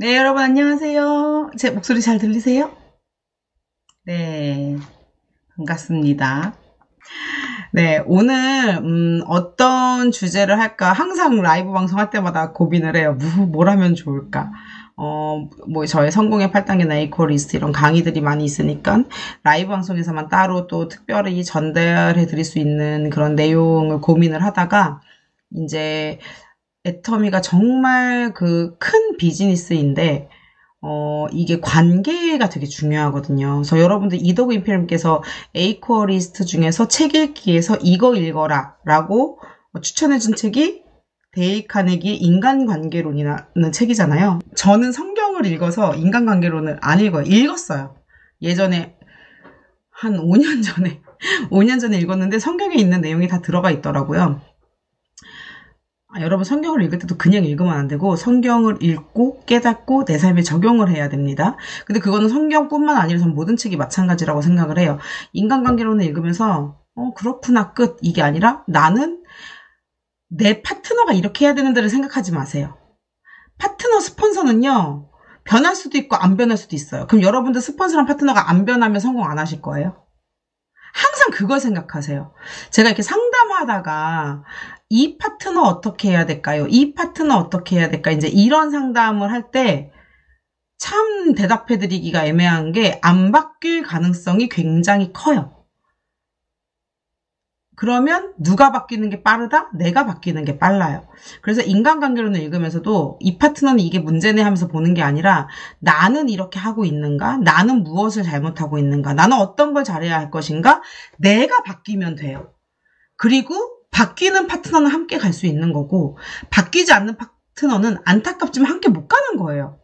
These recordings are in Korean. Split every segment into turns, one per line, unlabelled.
네, 여러분 안녕하세요. 제 목소리 잘 들리세요? 네, 반갑습니다. 네, 오늘 음, 어떤 주제를 할까 항상 라이브 방송할 때마다 고민을 해요. 뭐, 뭘 하면 좋을까? 어, 뭐, 저의 성공의 8단계나 eight core list 이런 강의들이 많이 있으니까 라이브 방송에서만 따로 또 특별히 전달해 드릴 수 있는 그런 내용을 고민을 하다가 이제 애터미가 정말 그 큰 비즈니스인데 어, 이게 관계가 되게 중요하거든요. 그래서 여러분들 이덕우 Imperial님께서 eight core list 중에서 책 읽기에서 이거 읽어라 라고 추천해준 책이 데일 카네기의 인간관계론이라는 책이잖아요. 저는 성경을 읽어서 인간관계론을 안 읽어요. 읽었어요. 예전에 한 5년 전에 5년 전에 읽었는데 성경에 있는 내용이 다 들어가 있더라고요. 아, 여러분 성경을 읽을 때도 그냥 읽으면 안 되고 성경을 읽고 깨닫고 내 삶에 적용을 해야 됩니다. 근데 그거는 성경뿐만 아니라 전 모든 책이 마찬가지라고 생각을 해요. 인간관계론을 읽으면서 어 그렇구나 끝 이게 아니라 나는 내 파트너가 이렇게 해야 되는 데를 생각하지 마세요. 파트너 스폰서는요 변할 수도 있고 안 변할 수도 있어요. 그럼 여러분들 스폰서랑 파트너가 안 변하면 성공 안 하실 거예요? 항상 그걸 생각하세요. 제가 이렇게 상담 하다가 이 파트너 어떻게 해야 될까요? 이 파트너 어떻게 해야 될까? 이제 이런 상담을 할 때 참 대답해 드리기가 애매한 게 안 바뀔 가능성이 굉장히 커요. 그러면 누가 바뀌는 게 빠르다? 내가 바뀌는 게 빨라요. 그래서 인간관계론을 읽으면서도 이 파트너는 이게 문제네 하면서 보는 게 아니라 나는 이렇게 하고 있는가? 나는 무엇을 잘못하고 있는가? 나는 어떤 걸 잘해야 할 것인가? 내가 바뀌면 돼요. 그리고 바뀌는 파트너는 함께 갈 수 있는 거고 바뀌지 않는 파트너는 안타깝지만 함께 못 가는 거예요.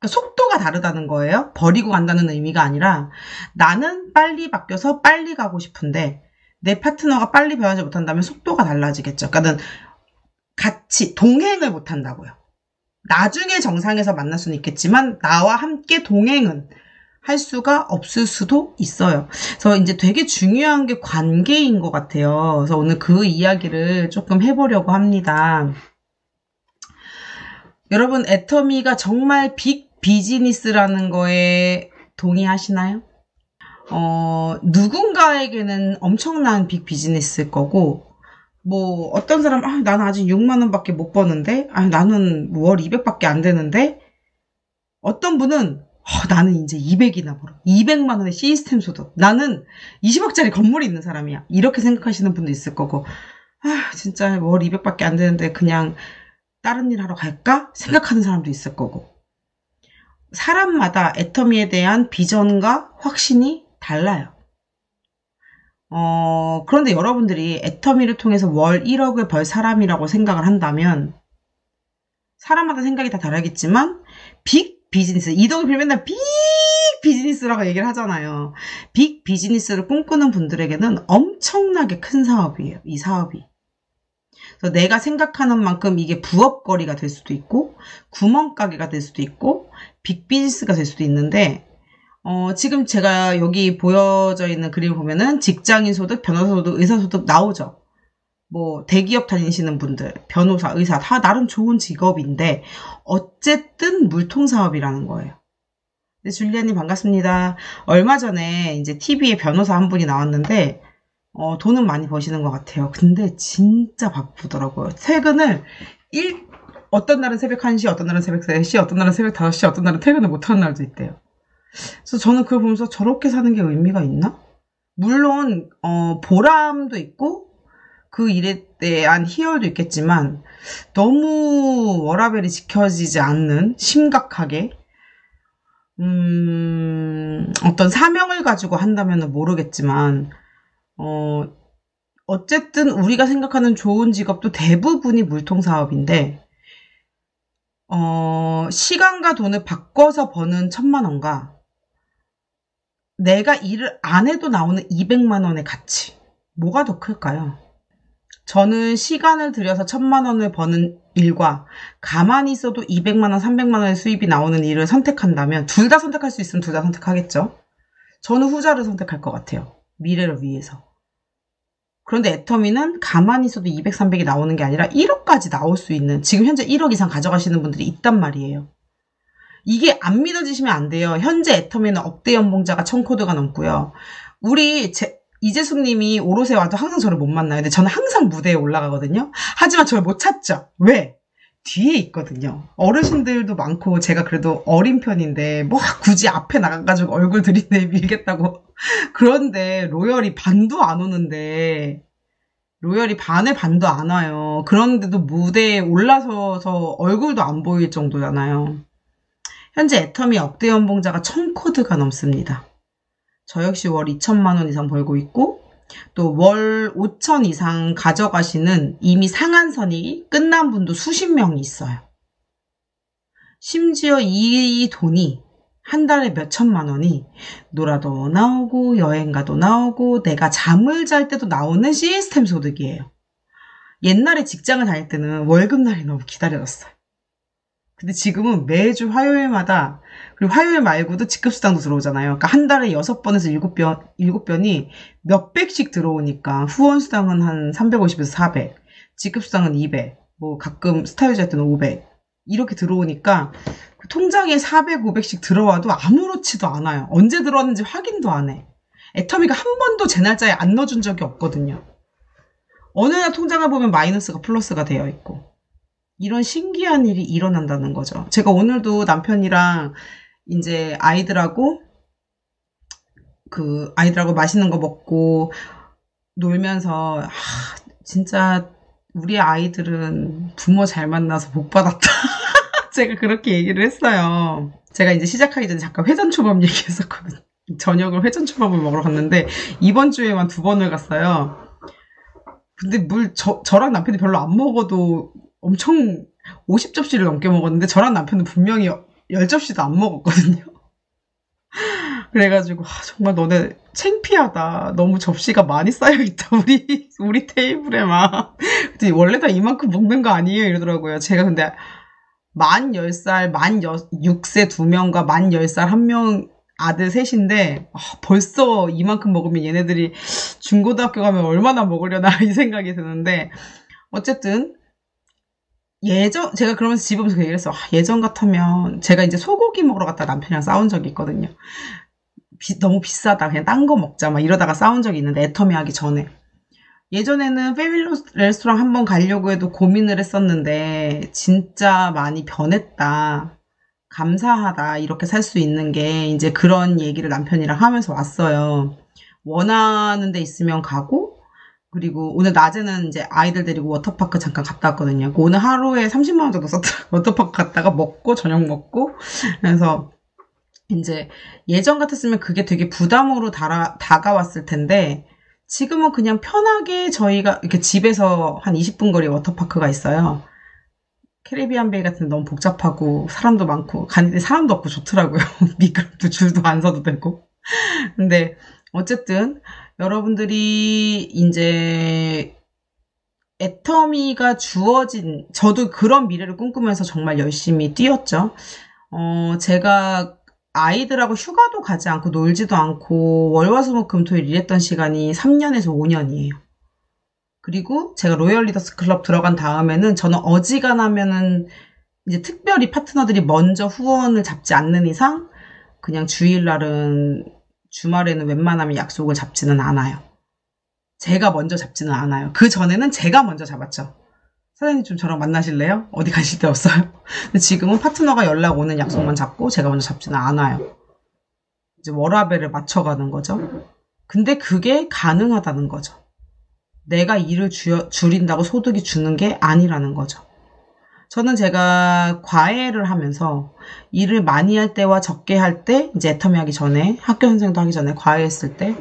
그러니까 속도가 다르다는 거예요. 버리고 간다는 의미가 아니라 나는 빨리 바뀌어서 빨리 가고 싶은데 내 파트너가 빨리 변하지 못한다면 속도가 달라지겠죠. 그러니까 같이 동행을 못 한다고요. 나중에 정상에서 만날 수는 있겠지만 나와 함께 동행은 할 수가 없을 수도 있어요. 그래서 이제 되게 중요한 게 관계인 것 같아요. 그래서 오늘 그 이야기를 조금 해보려고 합니다. 여러분, 애터미가 정말 빅 비즈니스라는 거에 동의하시나요? 어, 누군가에게는 엄청난 빅 비즈니스일 거고, 뭐, 어떤 사람, 아, 나는 아직 6만원 밖에 못 버는데, 아, 나는 월 200밖에 안 되는데, 어떤 분은, 어, 나는 이제 200이나 벌어. 200만 원의 시스템 소득. 나는 20억짜리 건물이 있는 사람이야. 이렇게 생각하시는 분도 있을 거고, 아, 진짜 월 200밖에 안 되는데, 그냥 다른 일 하러 갈까? 생각하는 사람도 있을 거고. 사람마다 애터미에 대한 비전과 확신이 달라요. 어, 그런데 여러분들이 애터미를 통해서 월 1억을 벌 사람이라고 생각을 한다면, 사람마다 생각이 다 다르겠지만, 빅 비즈니스, 이덕이 맨날 빅 비즈니스라고 얘기를 하잖아요. 빅 비즈니스를 꿈꾸는 분들에게는 엄청나게 큰 사업이에요, 이 사업이. 그래서 내가 생각하는 만큼 이게 부업거리가 될 수도 있고, 구멍가게가 될 수도 있고, 빅 비즈니스가 될 수도 있는데, 어, 지금 제가 여기 보여져 있는 그림 보면은 직장인 소득, 변호사 소득, 의사 소득 나오죠. 뭐 대기업 다니시는 분들, 변호사, 의사 다 나름 좋은 직업인데 어쨌든 물통 사업이라는 거예요. 네, 줄리아님 반갑습니다. 얼마 전에 이제 TV에 변호사 한 분이 나왔는데 어, 돈은 많이 버시는 것 같아요. 근데 진짜 바쁘더라고요. 퇴근을 일, 어떤 날은 새벽 1시, 어떤 날은 새벽 3시, 어떤 날은 새벽 5시, 어떤 날은 퇴근을 못하는 날도 있대요. 그래서 저는 그걸 보면서 저렇게 사는 게 의미가 있나? 물론 어, 보람도 있고 그 일에 대한 희열도 있겠지만 너무 워라벨이 지켜지지 않는 심각하게 음, 어떤 사명을 가지고 한다면 모르겠지만 어, 어쨌든 우리가 생각하는 좋은 직업도 대부분이 물통 사업인데 어, 시간과 돈을 바꿔서 버는 천만 원과 내가 일을 안 해도 나오는 200만 원의 가치. 뭐가 더 클까요? 저는 시간을 들여서 천만 원을 버는 일과 가만히 있어도 200만 원, 300만 원의 수입이 나오는 일을 선택한다면 둘 다 선택할 수 있으면 둘 다 선택하겠죠. 저는 후자를 선택할 것 같아요. 미래를 위해서. 그런데 애터미는 가만히 있어도 200, 300이 나오는 게 아니라 1억까지 나올 수 있는 지금 현재 1억 이상 가져가시는 분들이 있단 말이에요. 이게 안 믿어지시면 안 돼요. 현재 애텀에는 억대 연봉자가 1000코드가 넘고요. 우리 제, 이재숙 님이 오롯에 와도 항상 저를 못 만나요. 근데 저는 항상 무대에 올라가거든요. 하지만 저를 못 찾죠. 왜? 뒤에 있거든요. 어르신들도 많고 제가 그래도 어린 편인데 뭐 굳이 앞에 나가가지고 얼굴 들이내 밀겠다고 그런데 로열이 반도 안 오는데 로열이 반의 반도 안 와요. 그런데도 무대에 올라서서 얼굴도 안 보일 정도잖아요. 현재 애텀이 억대 연봉자가 1000코드가 넘습니다. 저 역시 월 2천만 원 이상 벌고 있고 또 월 5천 이상 가져가시는 이미 상한선이 끝난 분도 수십 명이 있어요. 심지어 이 돈이 한 달에 몇 천만 원이 놀아도 나오고 여행 가도 나오고 내가 잠을 잘 때도 나오는 시스템 소득이에요. 옛날에 직장을 다닐 때는 월급날이 너무 기다려졌어요. 근데 지금은 매주 화요일마다 그리고 화요일 말고도 직급수당도 들어오잖아요. 그러니까 한 달에 6번에서 7번, 7변이 몇 백씩 들어오니까 후원수당은 한 350에서 400, 직급수당은 200, 뭐 가끔 스타일즈 할 때는 500 이렇게 들어오니까 그 통장에 400, 500씩 들어와도 아무렇지도 않아요. 언제 들어왔는지 확인도 안 해. 애터미가 한 번도 제 날짜에 안 넣어준 적이 없거든요. 어느 날 통장을 보면 마이너스가 플러스가 되어 있고 이런 신기한 일이 일어난다는 거죠. 제가 오늘도 남편이랑 이제 아이들하고 그 아이들하고 맛있는 거 먹고 놀면서 아, 진짜 우리 아이들은 부모 잘 만나서 복 받았다. 제가 그렇게 얘기를 했어요. 제가 이제 시작하기 전에 잠깐 회전 초밥 얘기했었거든요. 저녁을 회전 초밥을 먹으러 갔는데 이번 주에만 두 번을 갔어요. 근데 물 저, 저랑 남편이 별로 안 먹어도 엄청 50접시를 넘게 먹었는데 저랑 남편은 분명히 10접시도 안 먹었거든요. 그래가지고 아, 정말 너네 창피하다. 너무 접시가 많이 쌓여 있다. 우리 우리 테이블에 막. 원래 다 이만큼 먹는 거 아니에요? 이러더라고요. 제가 근데 만 10살, 만 6세 2명과 만 10살 1명 아들 셋인데 아, 벌써 이만큼 먹으면 얘네들이 중고등학교 가면 얼마나 먹으려나 이 생각이 드는데 어쨌든 예전 제가 그러면서 집 오면서 그 얘기를 했어. 아, 예전 같으면 제가 이제 소고기 먹으러 갔다 남편이랑 싸운 적이 있거든요. 비, 너무 비싸다. 그냥 딴 거 먹자. 막 이러다가 싸운 적이 있는데 애터미 하기 전에. 예전에는 페밀리 레스토랑 한번 가려고 해도 고민을 했었는데 진짜 많이 변했다. 감사하다. 이렇게 살 수 있는 게 이제 그런 얘기를 남편이랑 하면서 왔어요. 원하는 데 있으면 가고 그리고 오늘 낮에는 이제 아이들 데리고 워터파크 잠깐 갔다 왔거든요. 오늘 하루에 30만 원 정도 썼더라고요. 워터파크 갔다가 먹고 저녁 먹고 그래서 이제 예전 같았으면 그게 되게 부담으로 다가, 다가왔을 텐데 지금은 그냥 편하게 저희가 이렇게 집에서 한 20분 거리 워터파크가 있어요. 캐리비안 베이 같은 데 너무 복잡하고 사람도 많고 가는데 사람도 없고 좋더라고요. 미끄럼도 줄도 안 서도 되고. 근데 어쨌든 여러분들이 이제 애터미가 주어진 저도 그런 미래를 꿈꾸면서 정말 열심히 뛰었죠. 어, 제가 아이들하고 휴가도 가지 않고 놀지도 않고 월화수목금토일 일했던 시간이 3년에서 5년이에요. 그리고 제가 로열 리더스 클럽 들어간 다음에는 저는 어지간하면은 이제 특별히 파트너들이 먼저 후원을 잡지 않는 이상 그냥 주일날은 주말에는 웬만하면 약속을 잡지는 않아요. 제가 먼저 잡지는 않아요. 그 전에는 제가 먼저 잡았죠. 사장님 좀 저랑 만나실래요? 어디 가실 데 없어요? 근데 지금은 파트너가 연락 오는 약속만 잡고 제가 먼저 잡지는 않아요. 이제 워라벨을 맞춰가는 거죠. 근데 그게 가능하다는 거죠. 내가 일을 주, 줄인다고 소득이 주는 게 아니라는 거죠. 저는 제가 과외를 하면서 일을 많이 할 때와 적게 할 때, 이제 애터미 하기 전에, 학교 선생도 하기 전에 과외했을 때,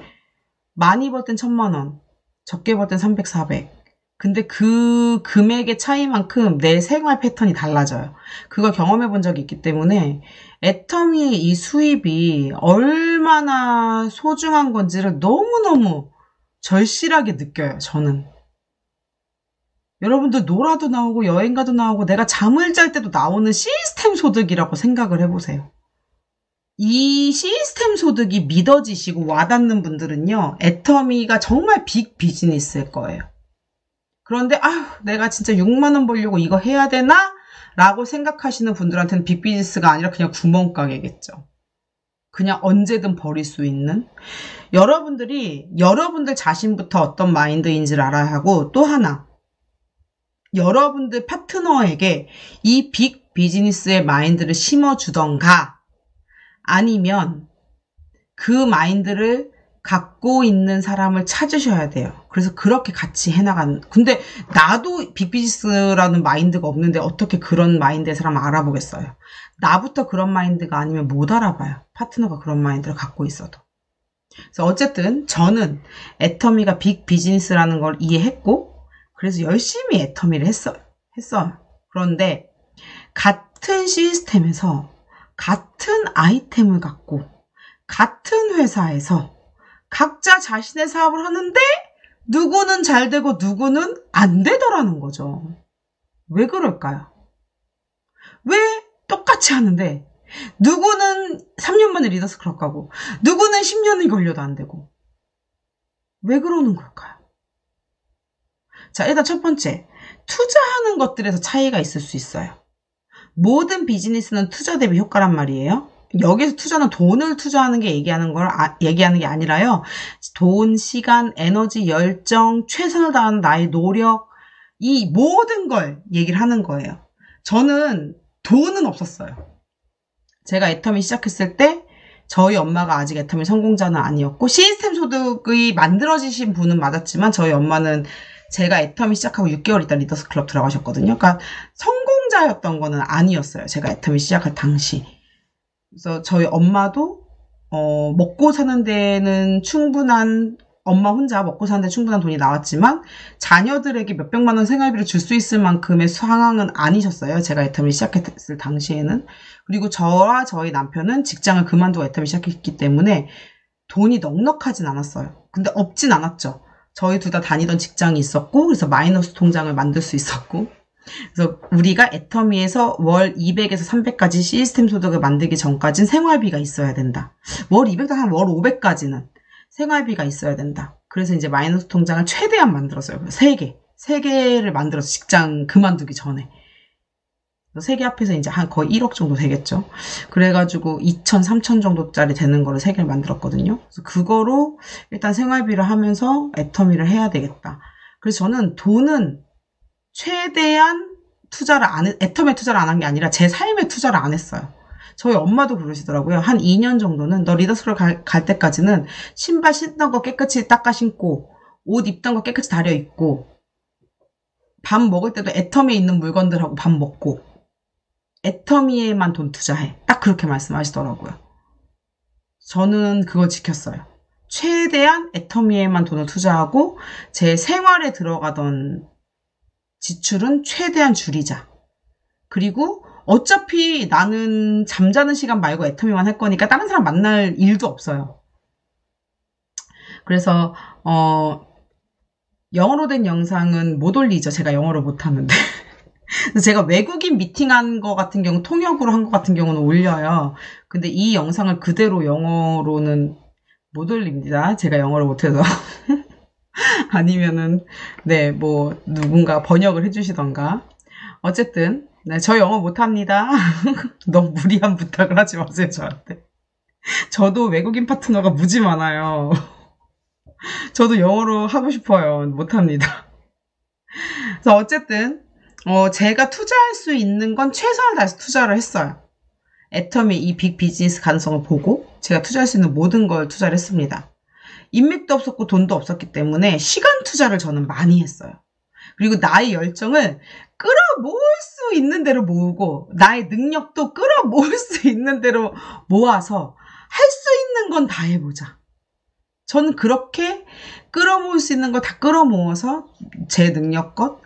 많이 벌 땐 천만 원, 적게 벌 땐 300, 400. 근데 그 금액의 차이만큼 내 생활 패턴이 달라져요. 그걸 경험해 본 적이 있기 때문에 애터미의 이 수입이 얼마나 소중한 건지를 너무너무 절실하게 느껴요, 저는. 여러분들 놀아도 나오고 여행 가도 나오고 내가 잠을 잘 때도 나오는 시스템 소득이라고 생각을 해보세요. 이 시스템 소득이 믿어지시고 와닿는 분들은요, 애터미가 정말 빅 비즈니스일 거예요. 그런데, 아휴, 내가 진짜 6만원 벌려고 이거 해야 되나? 라고 생각하시는 분들한테는 빅 비즈니스가 아니라 그냥 구멍가게겠죠. 그냥 언제든 버릴 수 있는 여러분들이 여러분들 자신부터 어떤 마인드인지를 알아야 하고 또 하나 여러분들 파트너에게 이 big 비즈니스의 마인드를 심어주던가 아니면 그 마인드를 갖고 있는 사람을 찾으셔야 돼요. 그래서 그렇게 같이 해나가는. 근데 나도 big 비즈니스라는 마인드가 없는데 어떻게 그런 마인드의 사람을 알아보겠어요. 나부터 그런 마인드가 아니면 못 알아봐요. 파트너가 그런 마인드를 갖고 있어도. 그래서 어쨌든 저는 애터미가 빅 비즈니스라는 걸 이해했고 그래서 열심히 애터미를 했어요. 했어요. 그런데 같은 시스템에서 같은 아이템을 갖고 같은 회사에서 각자 자신의 사업을 하는데 누구는 잘 되고 누구는 안 되더라는 거죠. 왜 그럴까요? 왜 똑같이 하는데 누구는 3년 만에 리더스 클럽 가고 누구는 10년이 걸려도 안 되고 왜 그러는 걸까요? 자, 일단 첫 번째, 투자하는 것들에서 차이가 있을 수 있어요. 모든 비즈니스는 투자 대비 효과란 말이에요. 여기서 투자는 돈을 투자하는 게 얘기하는 걸 아, 얘기하는 게 아니라요. 돈, 시간, 에너지, 열정, 최선을 다하는 나의 노력 이 모든 걸 얘기를 하는 거예요. 저는 돈은 없었어요. 제가 애터미 시작했을 때 저희 엄마가 아직 애터미 성공자는 아니었고 시스템 소득이 만들어지신 분은 맞았지만 저희 엄마는 제가 애터미 시작하고 6개월 있다 리더스 클럽 들어가셨거든요. 그러니까 성공자였던 거는 아니었어요. 제가 애터미 시작할 당시. 그래서 저희 엄마도 어, 먹고 사는 데는 충분한 엄마 혼자 먹고 사는데 충분한 돈이 나왔지만 자녀들에게 몇백만 원 생활비를 줄 수 있을 만큼의 상황은 아니셨어요. 제가 애터미 시작했을 당시에는. 그리고 저와 저희 남편은 직장을 그만두고 애터미 시작했기 때문에 돈이 넉넉하진 않았어요. 근데 없진 않았죠. 저희 둘 다 다니던 직장이 있었고 그래서 마이너스 통장을 만들 수 있었고 그래서 우리가 애터미에서 월 200에서 300까지 시스템 소득을 만들기 전까지는 생활비가 있어야 된다. 월 200도 한월 500까지는 생활비가 있어야 된다. 그래서 이제 마이너스 통장을 최대한 만들었어요. 3개. 3개를 만들어서 직장 그만두기 전에. 3개 합해서 이제 한 거의 1억 정도 되겠죠. 그래가지고 2천, 3천 정도짜리 되는 거를 3개를 만들었거든요. 그래서 그거로 일단 생활비를 하면서 애터미를 해야 되겠다. 그래서 저는 돈은 최대한 투자를 안, 애터미에 투자를 안 한 게 아니라 제 삶에 투자를 안 했어요. 저희 엄마도 그러시더라고요. 한 2년 정도는 너 리더스쿨 갈, 갈 때까지는 신발 신던 거 깨끗이 닦아 신고 옷 입던 거 깨끗이 다려 입고 밥 먹을 때도 애터미에 있는 물건들하고 밥 먹고 애터미에만 돈 투자해. 딱 그렇게 말씀하시더라고요. 저는 그걸 지켰어요. 최대한 애터미에만 돈을 투자하고 제 생활에 들어가던 지출은 최대한 줄이자. 그리고 어차피 나는 잠자는 시간 말고 애터미만 할 거니까 다른 사람 만날 일도 없어요. 그래서 어 영어로 된 영상은 못 올리죠. 제가 영어를 못하는데. 제가 외국인 미팅한 거 같은 경우 통역으로 한 거 같은 경우는 올려요. 근데 이 영상을 그대로 영어로는 못 올립니다. 제가 영어를 못해서. 아니면은 네 뭐 누군가 번역을 해주시던가. 어쨌든 네, 저 영어 못합니다. 너무 무리한 부탁을 하지 마세요 저한테. 저도 외국인 파트너가 무지 많아요. 저도 영어로 하고 싶어요. 못합니다. 그래서 어쨌든 어, 제가 투자할 수 있는 건 최선을 다해서 투자를 했어요. 애터미 이빅 비즈니스 가능성을 보고 제가 투자할 수 있는 모든 걸 투자를 했습니다. 인맥도 없었고 돈도 없었기 때문에 시간 투자를 저는 많이 했어요. 그리고 나의 열정을 끌어모을 수 있는 대로 모으고 나의 능력도 끌어모을 수 있는 대로 모아서 할 수 있는 건 다 해보자. 저는 그렇게 끌어모을 수 있는 걸 다 끌어모아서 제 능력껏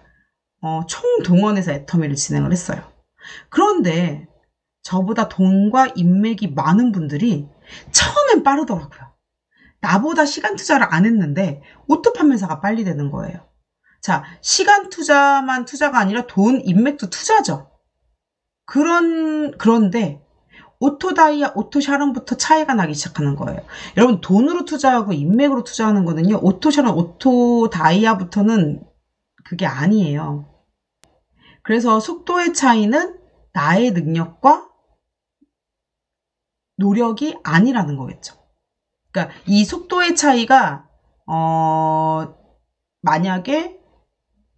어, 총동원해서 애터미를 진행을 했어요. 그런데 저보다 돈과 인맥이 많은 분들이 처음엔 빠르더라고요. 나보다 시간 투자를 안 했는데 오토 판매사가 빨리 되는 거예요. 자, 시간 투자만 투자가 아니라 돈, 인맥도 투자죠. 그런, 그런데 오토다이아, 오토샤론부터 차이가 나기 시작하는 거예요. 여러분, 돈으로 투자하고 인맥으로 투자하는 거는요, 오토샤론, 오토다이아부터는 그게 아니에요. 그래서 속도의 차이는 나의 능력과 노력이 아니라는 거겠죠. 그러니까 이 속도의 차이가 어 만약에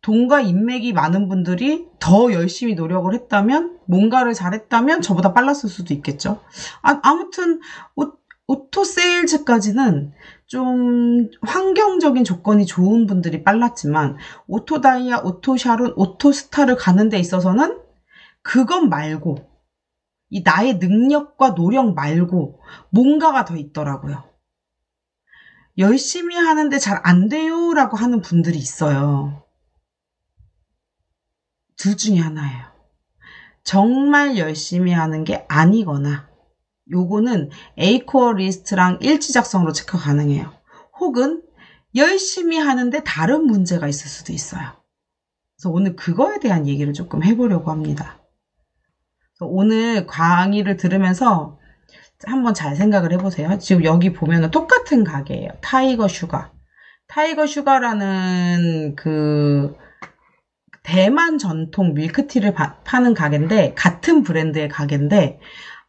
돈과 인맥이 많은 분들이 더 열심히 노력을 했다면 뭔가를 잘했다면 저보다 빨랐을 수도 있겠죠. 아무튼 오토 세일즈까지는 좀 환경적인 조건이 좋은 분들이 빨랐지만 오토다이아, 오토샤론, 오토스타를 가는 데 있어서는 그것 말고 이 나의 능력과 노력 말고 뭔가가 더 있더라고요. 열심히 하는데 잘 안 돼요 라고 하는 분들이 있어요. 둘 중에 하나예요. 정말 열심히 하는 게 아니거나 요거는 A코어 리스트랑 일치 작성으로 체크 가능해요. 혹은 열심히 하는데 다른 문제가 있을 수도 있어요. 그래서 오늘 그거에 대한 얘기를 조금 해보려고 합니다. 오늘 강의를 들으면서 한번 잘 생각을 해보세요. 지금 여기 보면 똑같은 가게예요. 타이거 슈가. 타이거 슈가라는 그 대만 전통 밀크티를 파는 가게인데 같은 브랜드의 가게인데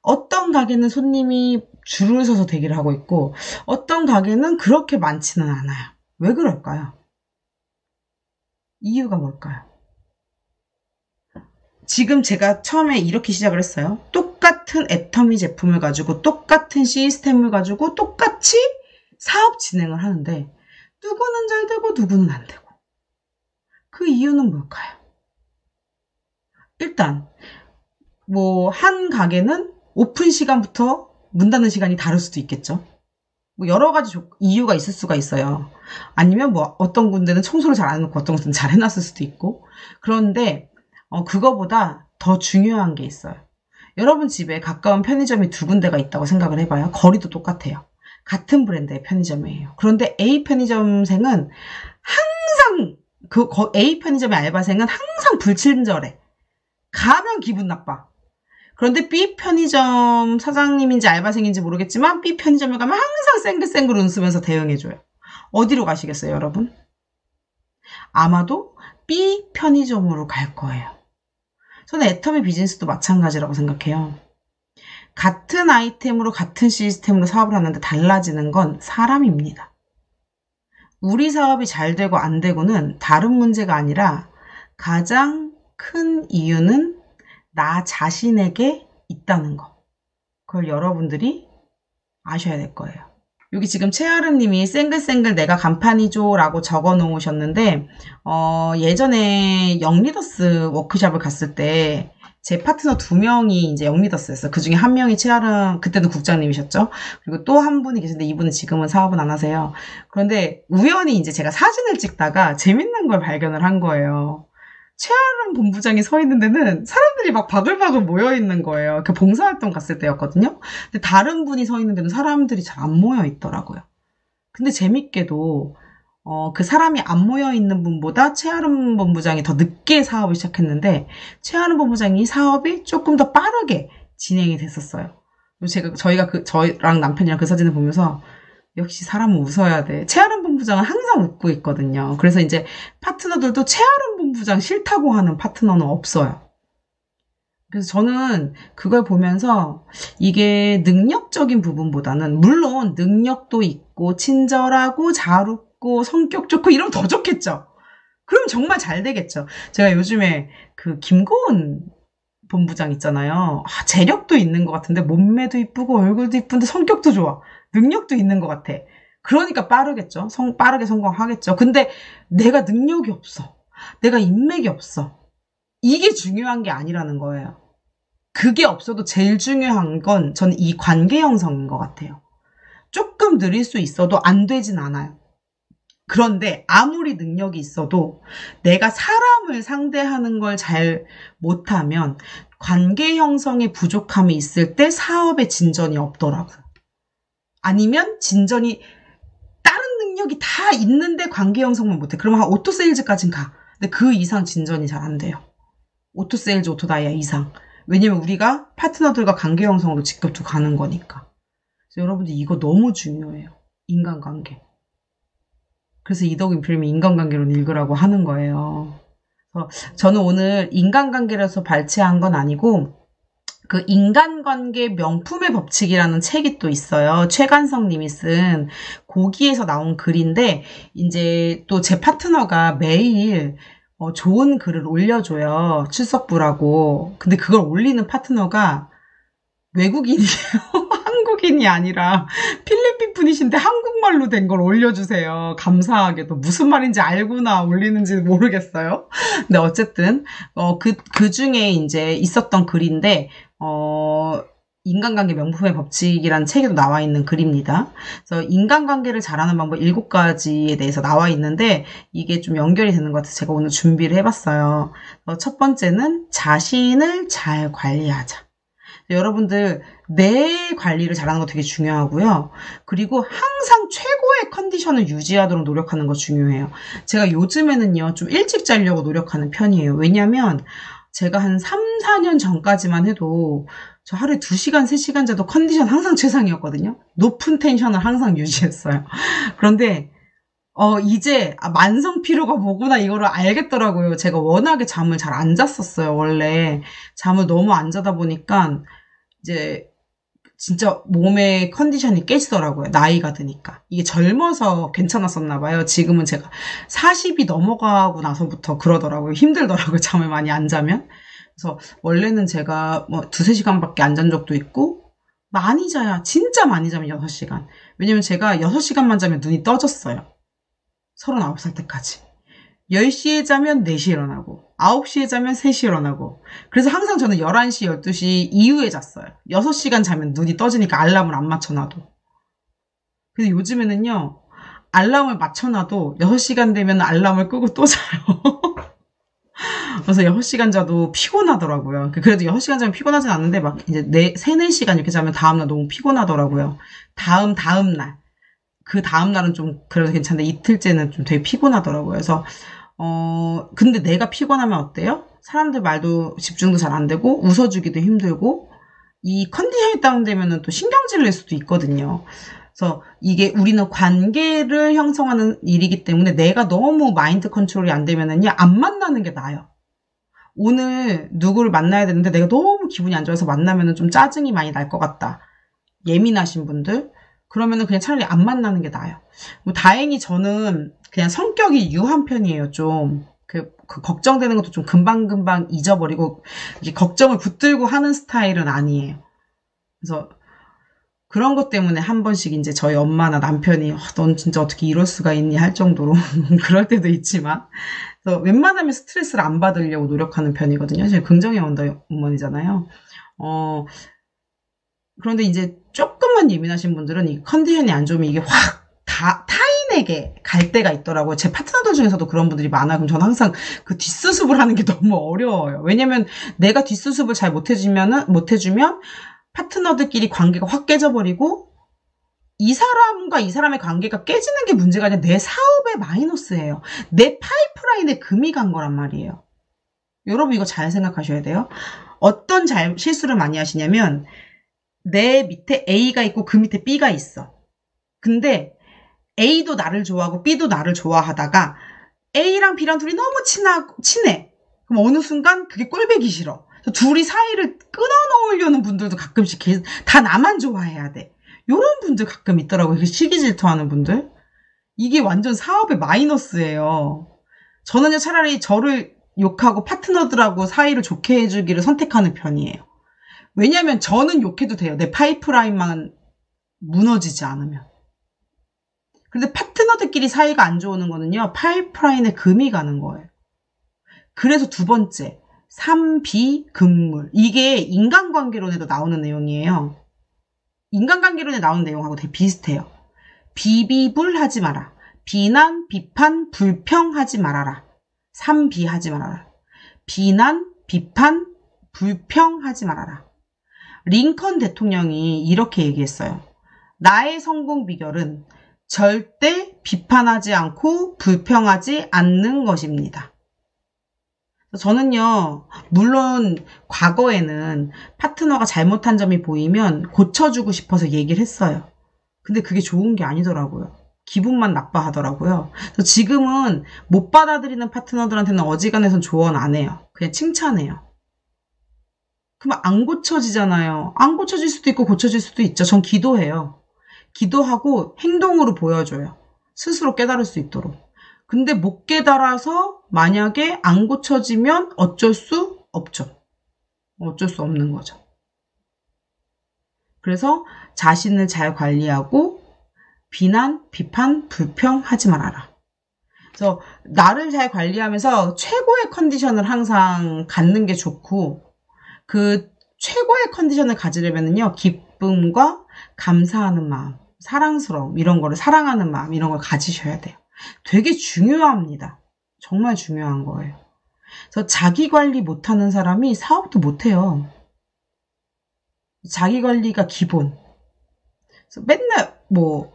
어떤 가게는 손님이 줄을 서서 대기를 하고 있고 어떤 가게는 그렇게 많지는 않아요. 왜 그럴까요? 이유가 뭘까요? 지금 제가 처음에 이렇게 시작을 했어요. 똑같은 애터미 제품을 가지고 똑같은 시스템을 가지고 똑같이 사업 진행을 하는데 누구는 잘 되고 누구는 안 되고 그 이유는 뭘까요? 일단 뭐 한 가게는 오픈 시간부터 문 닫는 시간이 다를 수도 있겠죠. 뭐 여러 가지 이유가 있을 수가 있어요. 아니면 뭐 어떤 군데는 청소를 잘 안 해놓고 어떤 곳은 잘 해놨을 수도 있고. 그런데 어, 그거보다 더 중요한 게 있어요. 여러분 집에 가까운 편의점이 두 군데가 있다고 생각을 해봐요. 거리도 똑같아요. 같은 브랜드의 편의점이에요. 그런데 A 편의점생은 항상 그 A 편의점의 알바생은 항상 불친절해. 가면 기분 나빠. 그런데 B 편의점 사장님인지 알바생인지 모르겠지만 B 편의점에 가면 항상 쌩글쌩글 웃으면서 대응해줘요. 어디로 가시겠어요, 여러분? 아마도 B 편의점으로 갈 거예요. 저는 애터미 비즈니스도 마찬가지라고 생각해요. 같은 아이템으로 같은 시스템으로 사업을 하는데 달라지는 건 사람입니다. 우리 사업이 잘 되고 안 되고는 다른 문제가 아니라 가장 큰 이유는 나 자신에게 있다는 거. 그걸 여러분들이 아셔야 될 거예요. 여기 지금 최아름님이 쌩글쌩글 내가 간판이죠 라고 적어 놓으셨는데 어, 예전에 영리더스 워크샵을 갔을 때 제 파트너 두 명이 이제 영리더스였어요. 그 중에 한 명이 최아름 그때는 국장님이셨죠. 그리고 또 한 분이 계신데 이분은 지금은 사업은 안 하세요. 그런데 우연히 이제 제가 사진을 찍다가 재밌는 걸 발견을 한 거예요. 최아름 본부장이 서 있는 데는 사람들이 막 바글바글 모여 있는 거예요. 그 봉사활동 갔을 때였거든요. 근데 다른 분이 서 있는 데는 사람들이 잘 안 모여 있더라고요. 근데 재밌게도 어, 그 사람이 안 모여 있는 분보다 최아름 본부장이 더 늦게 사업을 시작했는데 최아름 본부장이 사업이 조금 더 빠르게 진행이 됐었어요. 제가 저희가 그 저랑 남편이랑 그 사진을 보면서 역시 사람은 웃어야 돼. 최아름 본부장은 항상 웃고 있거든요. 그래서 이제 파트너들도 최아름 본 부장 싫다고 하는 파트너는 없어요. 그래서 저는 그걸 보면서 이게 능력적인 부분보다는 물론 능력도 있고 친절하고 잘 웃고 성격 좋고 이러면 더 좋겠죠. 그럼 정말 잘 되겠죠. 제가 요즘에 그 김고은 본부장 있잖아요. 아, 재력도 있는 것 같은데 몸매도 이쁘고 얼굴도 이쁜데 성격도 좋아. 능력도 있는 것 같아. 그러니까 빠르겠죠. 성, 빠르게 성공하겠죠. 근데 내가 능력이 없어. 내가 인맥이 없어. 이게 중요한 게 아니라는 거예요. 그게 없어도 제일 중요한 건 저는 이 관계 형성인 것 같아요. 조금 느릴 수 있어도 안 되진 않아요. 그런데 아무리 능력이 있어도 내가 사람을 상대하는 걸 잘 못하면 관계 형성에 부족함이 있을 때 사업의 진전이 없더라고요. 아니면 진전이 다른 능력이 다 있는데 관계 형성만 못해. 그러면 한 오토 세일즈까진 가. 근데 그 이상 진전이 잘 안 돼요. 오토 세일즈, 오토 다이아 이상. 왜냐면 우리가 파트너들과 관계 형성으로 직접 가는 거니까. 여러분들 이거 너무 중요해요. 인간관계. 그래서 이덕우 임페리얼님이 인간관계로 읽으라고 하는 거예요. 저는 오늘 인간관계라서 발췌한 건 아니고 그 인간관계 명품의 법칙이라는 책이 또 있어요. 최간성 님이 쓴 거기에서 나온 글인데 이제 또 제 파트너가 매일 어, 좋은 글을 올려줘요. 출석부라고. 근데 그걸 올리는 파트너가 외국인이에요. 한국인이 아니라 필리핀 분이신데 한국말로 된 걸 올려주세요. 감사하게도. 무슨 말인지 알고나 올리는지 모르겠어요. 근데 어쨌든, 어, 그, 그 중에 이제 있었던 글인데, 어, 인간관계 명품의 법칙이라는 책에도 나와 있는 글입니다. 그래서 인간관계를 잘하는 방법 7가지에 대해서 나와 있는데 이게 좀 연결이 되는 것 같아서 제가 오늘 준비를 해봤어요. 첫 번째는 자신을 잘 관리하자. 여러분들 내 관리를 잘하는 거 되게 중요하고요. 그리고 항상 최고의 컨디션을 유지하도록 노력하는 거 중요해요. 제가 요즘에는요, 좀 일찍 자려고 노력하는 편이에요. 왜냐면 제가 한 3, 4년 전까지만 해도 저 하루에 2시간, 3시간 자도 컨디션 항상 최상이었거든요. 높은 텐션을 항상 유지했어요. 그런데 어, 이제, 아, 만성 피로가 뭐구나, 이거를 알겠더라고요. 제가 워낙에 잠을 잘 안 잤었어요, 원래. 잠을 너무 안 자다 보니까, 이제, 진짜 몸의 컨디션이 깨지더라고요. 나이가 드니까. 이게 젊어서 괜찮았었나 봐요. 지금은 제가 40이 넘어가고 나서부터 그러더라고요. 힘들더라고요. 잠을 많이 안 자면. 그래서 원래는 제가 뭐 두세 시간밖에 안 잔 적도 있고 많이 자야 진짜 많이 자면 6시간. 왜냐면 제가 6시간만 자면 눈이 떠졌어요. 39살 때까지. 10시에 자면 4시에 일어나고 9시에 자면 3시에 일어나고 그래서 항상 저는 11시, 12시 이후에 잤어요. 6시간 자면 눈이 떠지니까 알람을 안 맞춰놔도. 근데 요즘에는요. 알람을 맞춰놔도 6시간 되면 알람을 끄고 또 자요. 그래서 6시간 자도 피곤하더라고요. 그래도 6시간 자면 피곤하진 않는데 막 이제 4, 3, 4시간 이렇게 자면 다음날 너무 피곤하더라고요. 다음, 다음날. 그 다음날은 좀 그래도 괜찮은데 이틀째는 좀 되게 피곤하더라고요. 그래서, 어, 근데 내가 피곤하면 어때요? 사람들 말도 집중도 잘 안 되고, 웃어주기도 힘들고, 이 컨디션이 다운되면 또 신경질을 낼 수도 있거든요. 그래서 이게 우리는 관계를 형성하는 일이기 때문에 내가 너무 마인드 컨트롤이 안 되면은요, 안 만나는 게 나아요. 오늘 누구를 만나야 되는데 내가 너무 기분이 안 좋아서 만나면 좀 짜증이 많이 날 것 같다. 예민하신 분들. 그러면은 그냥 차라리 안 만나는 게 나아요. 뭐 다행히 저는 그냥 성격이 유한 편이에요, 좀. 그, 그 걱정되는 것도 좀 금방금방 잊어버리고, 이게 걱정을 붙들고 하는 스타일은 아니에요. 그래서 그런 것 때문에 한 번씩 이제 저희 엄마나 남편이 어, 넌 진짜 어떻게 이럴 수가 있니 할 정도로 그럴 때도 있지만 그래서 웬만하면 스트레스를 안 받으려고 노력하는 편이거든요. 제가 긍정의 원더우먼이잖아요. 어 그런데 이제 조금만 예민하신 분들은 이 컨디션이 안 좋으면 이게 확 다 타인에게 갈 때가 있더라고요. 제 파트너들 중에서도 그런 분들이 많아요. 그럼 저는 항상 그 뒷수습을 하는 게 너무 어려워요. 왜냐면 내가 뒷수습을 잘 못해주면은 못해주면 파트너들끼리 관계가 확 깨져버리고 이 사람과 이 사람의 관계가 깨지는 게 문제가 아니라 내 사업의 마이너스예요. 내 파이프라인에 금이 간 거란 말이에요. 여러분 이거 잘 생각하셔야 돼요. 어떤 잘 실수를 많이 하시냐면 내 밑에 A가 있고 그 밑에 B가 있어. 근데 A도 나를 좋아하고 B도 나를 좋아하다가 A랑 B랑 둘이 너무 친하, 친해. 그럼 어느 순간 그게 꼴배기 싫어. 둘이 사이를 끊어놓으려는 분들도 가끔씩 계속 다 나만 좋아해야 돼. 요런 분들 가끔 있더라고요. 시기 질투하는 분들. 이게 완전 사업의 마이너스예요. 저는요 차라리 저를 욕하고 파트너들하고 사이를 좋게 해주기를 선택하는 편이에요. 왜냐면 저는 욕해도 돼요. 내 파이프라인만 무너지지 않으면. 근데 파트너들끼리 사이가 안 좋은 거는요, 파이프라인에 금이 가는 거예요. 그래서 두 번째, 삼비금물. 이게 인간관계론에도 나오는 내용이에요. 인간관계론에 나오는 내용하고 되게 비슷해요. 비비불하지 마라. 비난, 비판, 불평하지 말아라. 삼비하지 말아라. 비난, 비판, 불평하지 말아라. 링컨 대통령이 이렇게 얘기했어요. 나의 성공 비결은 절대 비판하지 않고 불평하지 않는 것입니다. 저는요, 물론 과거에는 파트너가 잘못한 점이 보이면 고쳐주고 싶어서 얘기를 했어요. 근데 그게 좋은 게 아니더라고요. 기분만 나빠하더라고요. 지금은 못 받아들이는 파트너들한테는 어지간해선 조언 안 해요. 그냥 칭찬해요. 그럼 안 고쳐지잖아요. 안 고쳐질 수도 있고 고쳐질 수도 있죠. 전 기도해요. 기도하고 행동으로 보여줘요. 스스로 깨달을 수 있도록. 근데 못 깨달아서 만약에 안 고쳐지면 어쩔 수 없죠. 어쩔 수 없는 거죠. 그래서 자신을 잘 관리하고 비난, 비판, 불평하지 말아라. 그래서 나를 잘 관리하면서 최고의 컨디션을 항상 갖는 게 좋고 그 최고의 컨디션을 가지려면요 기쁨과 감사하는 마음, 사랑스러움 이런 거를 사랑하는 마음 이런 걸 가지셔야 돼요. 되게 중요합니다. 정말 중요한 거예요. 그래서 자기 관리 못하는 사람이 사업도 못해요. 자기 관리가 기본. 그래서 맨날 뭐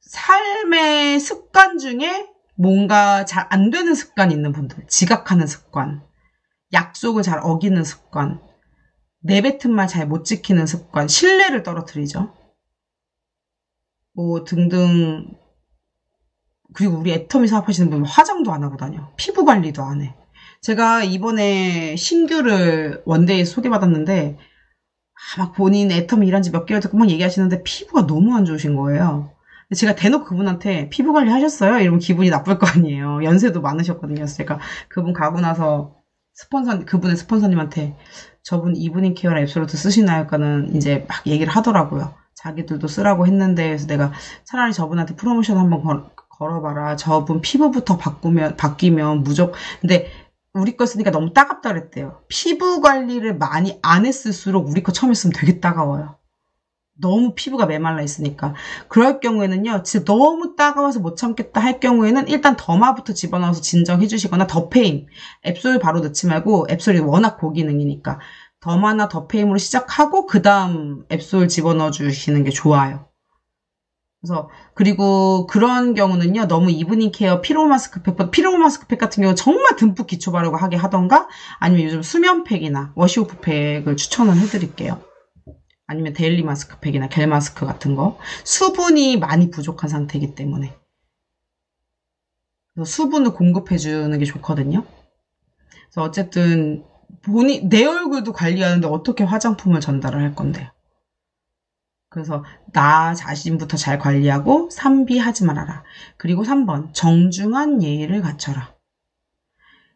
삶의 습관 중에 뭔가 잘 안 되는 습관 있는 분들, 지각하는 습관, 약속을 잘 어기는 습관, 내뱉은 말 잘 못 지키는 습관, 신뢰를 떨어뜨리죠. 뭐 등등. 그리고 우리 애터미 사업하시는 분은 화장도 안 하고 다녀. 피부 관리도 안 해. 제가 이번에 신규를 one day 소개받았는데 아, 막 본인 애터미 일한 지 몇 개월 됐고 막 얘기하시는데 피부가 너무 안 좋으신 거예요. 제가 대놓고 그분한테 피부 관리 하셨어요? 이러면 기분이 나쁠 거 아니에요. 연세도 많으셨거든요. 그래서 제가 그분 가고 나서 스폰서, 그분의 스폰서님한테 저분 이브닝 케어랑 앱솔루트 쓰시나요? 그러니까는 이제 막 얘기를 하더라고요. 자기들도 쓰라고 했는데, 그래서 내가 차라리 저분한테 프로모션 한번 걸, 걸어봐라. 저분 피부부터 바꾸면, 바뀌면 무조건, 근데 우리 거 쓰니까 너무 따갑다 그랬대요. 피부 관리를 많이 안 했을수록 우리 거 처음 했으면 되게 따가워요. 너무 피부가 메말라 있으니까. 그럴 경우에는요, 진짜 너무 따가워서 못 참겠다 할 경우에는 일단 더마부터 집어넣어서 진정해 주시거나 더페임. 앱솔 바로 넣지 말고 앱솔이 워낙 고기능이니까. 더마나 더페임으로 시작하고 그 다음 앱솔 집어넣어 주시는 게 좋아요. 그래서 그리고 그런 경우는요 너무 이브닝 케어 peel-off 마스크팩 peel-off 마스크팩 같은 경우 정말 듬뿍 기초 바르고 하게 하던가 아니면 요즘 수면팩이나 wash-off 팩을 추천을 해드릴게요. 아니면 daily 마스크팩이나 겔 마스크 같은 거 수분이 많이 부족한 상태이기 때문에 수분을 공급해 주는 게 좋거든요. 그래서 어쨌든 본인 내 얼굴도 관리하는데 어떻게 화장품을 전달을 할 건데요. 그래서 나 자신부터 잘 관리하고 산비하지 말아라. 그리고 3번 정중한 예의를 갖춰라.